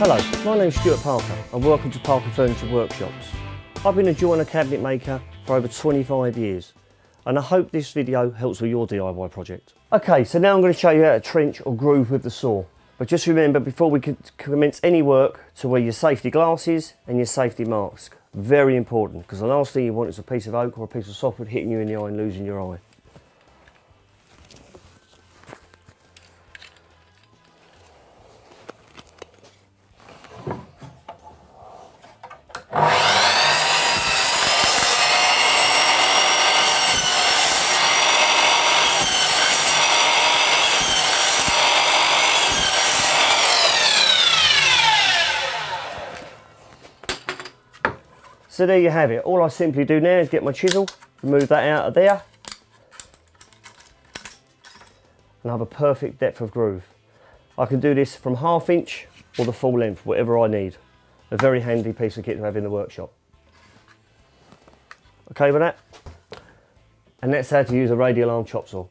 Hello, my name's Stuart Parker and welcome to Parker Furniture Workshops. I've been a joiner cabinet maker for over 25 years and I hope this video helps with your DIY project. Okay, so now I'm going to show you how to trench or groove with the saw. But just remember before we commence any work to wear your safety glasses and your safety mask. Very important because the last thing you want is a piece of oak or a piece of softwood hitting you in the eye and losing your eye. So there you have it. All I simply do now is get my chisel, remove that out of there, and have a perfect depth of groove. I can do this from half inch or the full length, whatever I need. A very handy piece of kit to have in the workshop. Okay with that? And that's how to use a radial arm chop saw.